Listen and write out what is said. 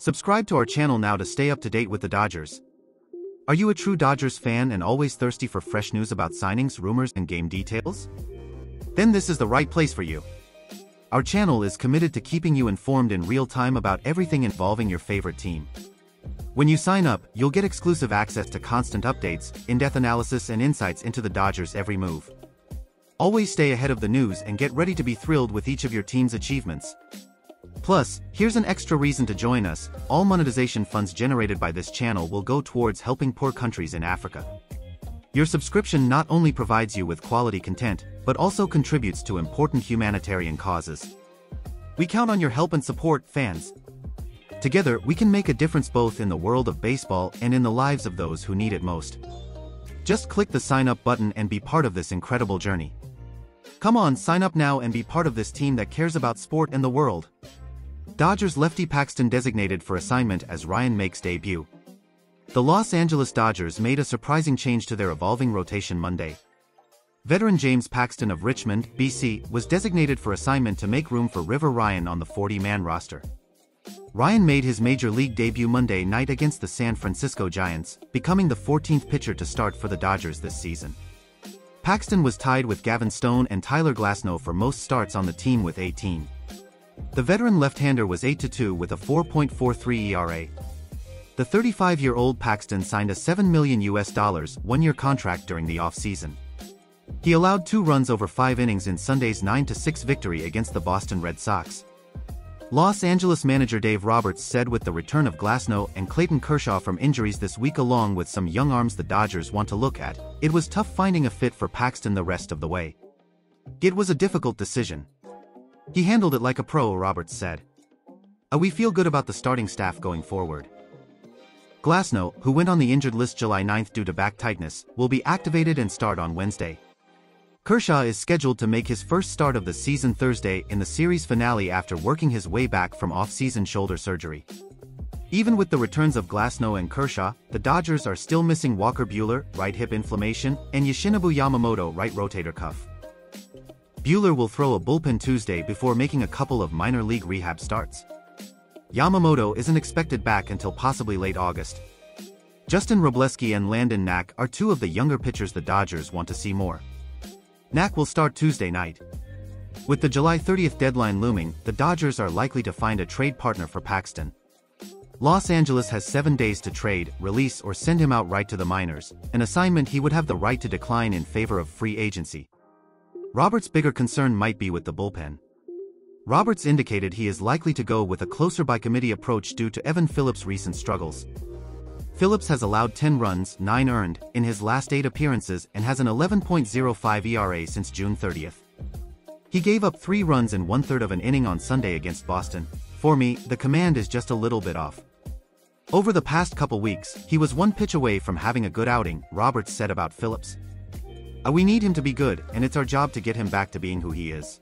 Subscribe to our channel now to stay up to date with the Dodgers. Are you a true Dodgers fan and always thirsty for fresh news about signings, rumors, and game details? Then this is the right place for you. Our channel is committed to keeping you informed in real time about everything involving your favorite team. When you sign up, you'll get exclusive access to constant updates, in-depth analysis and insights into the Dodgers' every move. Always stay ahead of the news and get ready to be thrilled with each of your team's achievements. Plus, here's an extra reason to join us, all monetization funds generated by this channel will go towards helping poor countries in Africa. Your subscription not only provides you with quality content, but also contributes to important humanitarian causes. We count on your help and support, fans. Together, we can make a difference both in the world of baseball and in the lives of those who need it most. Just click the sign up button and be part of this incredible journey. Come on, sign up now and be part of this team that cares about sport and the world. Dodgers lefty Paxton designated for assignment as Ryan makes debut. The Los Angeles Dodgers made a surprising change to their evolving rotation Monday. Veteran James Paxton of Richmond, BC, was designated for assignment to make room for River Ryan on the 40-man roster. Ryan made his major league debut Monday night against the San Francisco Giants, becoming the 14th pitcher to start for the Dodgers this season. Paxton was tied with Gavin Stone and Tyler Glasnow for most starts on the team with 18. The veteran left-hander was 8-2 with a 4.43 ERA. The 35-year-old Paxton signed a 7 million US dollars one-year contract during the offseason. He allowed two runs over five innings in Sunday's 9-6 victory against the Boston Red Sox. Los Angeles manager Dave Roberts said with the return of Glasnow and Clayton Kershaw from injuries this week along with some young arms the Dodgers want to look at, it was tough finding a fit for Paxton the rest of the way. It was a difficult decision, he handled it like a pro, Roberts said. Uh, we feel good about the starting staff going forward. Glasnow, who went on the injured list July 9 due to back tightness, will be activated and start on Wednesday. Kershaw is scheduled to make his first start of the season Thursday in the series finale after working his way back from off-season shoulder surgery. Even with the returns of Glasnow and Kershaw, the Dodgers are still missing Walker Buehler, right hip inflammation, and Yoshinobu Yamamoto, right rotator cuff. Buehler will throw a bullpen Tuesday before making a couple of minor league rehab starts. Yamamoto isn't expected back until possibly late August. Justin Wrobleski and Landon Knack are two of the younger pitchers the Dodgers want to see more. Knack will start Tuesday night. With the July 30th deadline looming, the Dodgers are likely to find a trade partner for Paxton. Los Angeles has seven days to trade, release or send him outright to the minors, an assignment he would have the right to decline in favor of free agency. Roberts' bigger concern might be with the bullpen. Roberts indicated he is likely to go with a closer by committee approach due to Evan Phillips' recent struggles. Phillips has allowed 10 runs, 9 earned, in his last 8 appearances and has an 11.05 ERA since June 30th. He gave up 3 runs in one-third of an inning on Sunday against Boston. For me, the command is just a little bit off. Over the past couple weeks, he was one pitch away from having a good outing, Roberts said about Phillips. We need him to be good, and it's our job to get him back to being who he is.